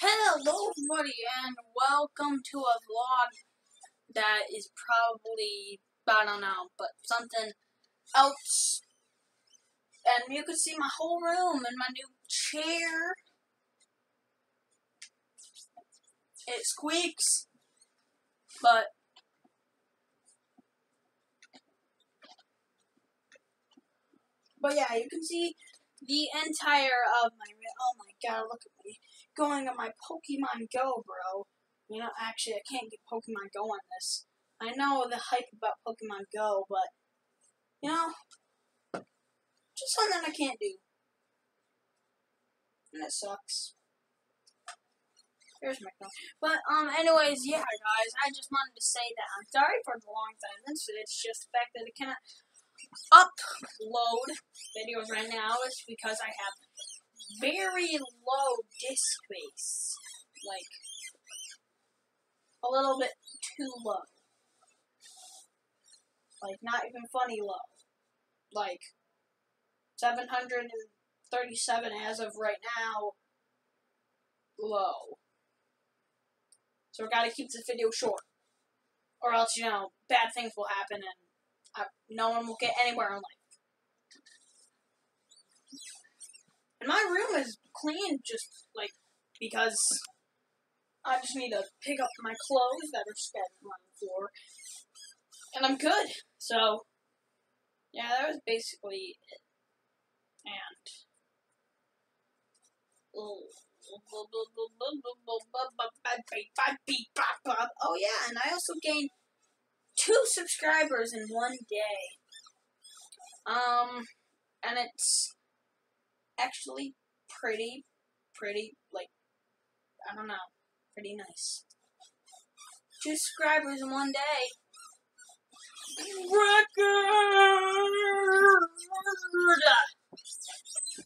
Hello, everybody, and welcome to a vlog that is probably, I don't know, but something else. And you can see my whole room and my new chair. It squeaks, but but yeah, you can see the entire of my. Oh my god, look at me going on my Pokemon Go, bro. You know, actually, I can't get Pokemon Go on this. I know the hype about Pokemon Go, but, you know, just something I can't do. And it sucks. There's my phone. But, um, anyways, yeah, guys, I just wanted to say that I'm sorry for the long silence. It's just the fact that I cannot upload videos right now is because I have very low disk space. Like, a little bit too low. Like, not even funny low. Like, 737 as of right now, low. So we gotta keep this video short. Or else, you know, bad things will happen and uh, no one will get anywhere in life. And my room is clean just, like, because I just need to pick up my clothes that are scattered on the floor. And I'm good. So, yeah, that was basically it. And. Oh, yeah, and I also gained two subscribers in one day. Um, and it's actually pretty, pretty, like, I don't know, pretty nice. Two subscribers in one day. Record!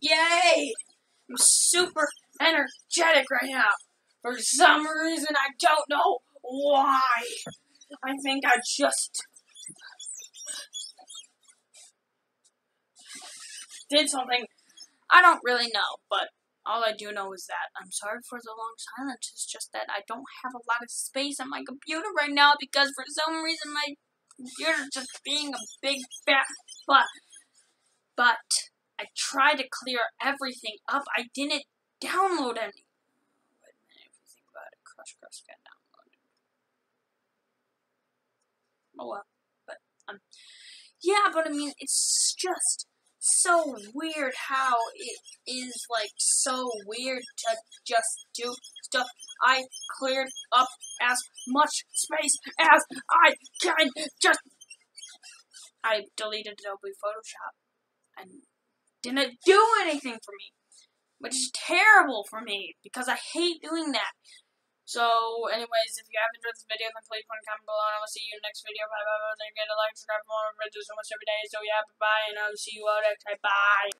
Yay! I'm super energetic right now. For some reason, I don't know why. I think I just did something I don't really know, but all I do know is that I'm sorry for the long silence. It's just that I don't have a lot of space on my computer right now because for some reason my computer's just being a big fat but but I tried to clear everything up. I didn't download any. Wait a minute, if you think about it, Crush Crush Oh well, but um, yeah, but I mean, it's just so weird how it is like so weird to just do stuff. I cleared up as much space as I can. Just I deleted Adobe Photoshop and didn't do anything for me, which is terrible for me because I hate doing that. So, anyways, if you have enjoyed this video, then please put a comment below, and I will see you in the next video. Bye bye bye. Don't forget to like, subscribe, follow, and do so much every day. So, yeah, bye bye, and I'll see you all next time. Bye.